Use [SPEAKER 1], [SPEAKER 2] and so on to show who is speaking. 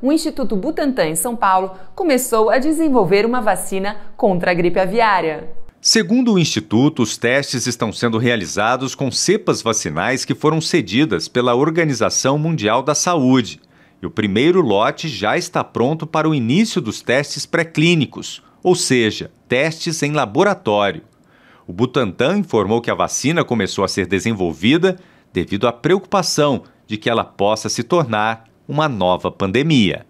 [SPEAKER 1] o Instituto Butantan em São Paulo começou a desenvolver uma vacina contra a gripe aviária.
[SPEAKER 2] Segundo o Instituto, os testes estão sendo realizados com cepas vacinais que foram cedidas pela Organização Mundial da Saúde. E o primeiro lote já está pronto para o início dos testes pré-clínicos, ou seja, testes em laboratório. O Butantan informou que a vacina começou a ser desenvolvida devido à preocupação de que ela possa se tornar uma nova pandemia.